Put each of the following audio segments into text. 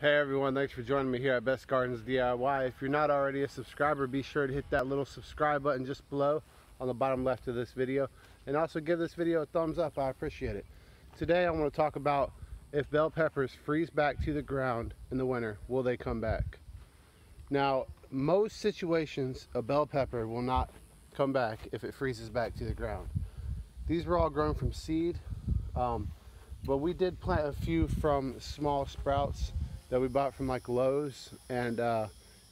Hey everyone, thanks for joining me here at Best Gardens DIY. If you're not already a subscriber, be sure to hit that little subscribe button just below on the bottom left of this video. And also give this video a thumbs up, I appreciate it. Today I want to talk about if bell peppers freeze back to the ground in the winter, will they come back? Now, most situations, a bell pepper will not come back if it freezes back to the ground. These were all grown from seed, um, but we did plant a few from small sprouts that we bought from like Lowe's and uh,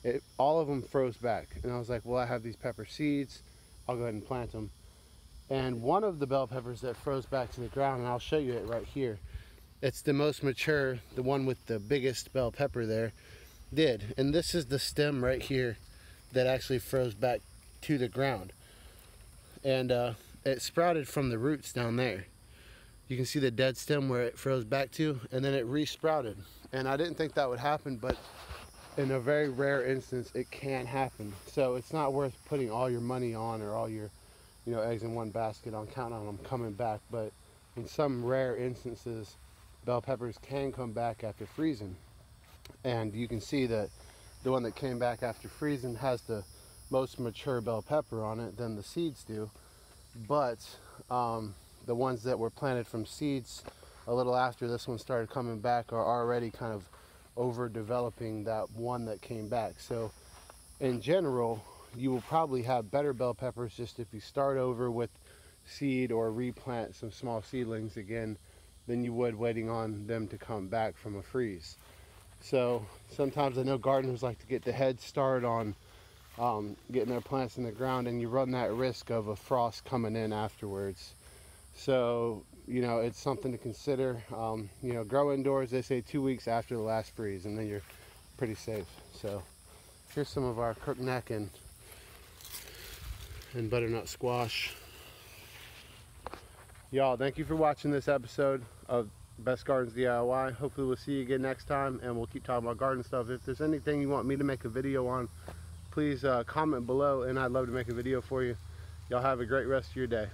it, all of them froze back. And I was like, well, I have these pepper seeds. I'll go ahead and plant them. And one of the bell peppers that froze back to the ground, and I'll show you it right here. It's the most mature, the one with the biggest bell pepper there, did. And this is the stem right here that actually froze back to the ground. And uh, it sprouted from the roots down there you can see the dead stem where it froze back to and then it resprouted. And I didn't think that would happen but in a very rare instance it can happen. So it's not worth putting all your money on or all your you know eggs in one basket. On counting on them coming back but in some rare instances bell peppers can come back after freezing. And you can see that the one that came back after freezing has the most mature bell pepper on it than the seeds do. But um, the ones that were planted from seeds a little after this one started coming back are already kind of over developing that one that came back. So in general, you will probably have better bell peppers just if you start over with seed or replant some small seedlings again than you would waiting on them to come back from a freeze. So sometimes I know gardeners like to get the head start on um, getting their plants in the ground and you run that risk of a frost coming in afterwards. So, you know, it's something to consider. Um, you know, grow indoors, they say two weeks after the last freeze, and then you're pretty safe. So, here's some of our crookneck and, and butternut squash. Y'all, thank you for watching this episode of Best Gardens DIY. Hopefully we'll see you again next time, and we'll keep talking about garden stuff. If there's anything you want me to make a video on, please uh, comment below, and I'd love to make a video for you. Y'all have a great rest of your day.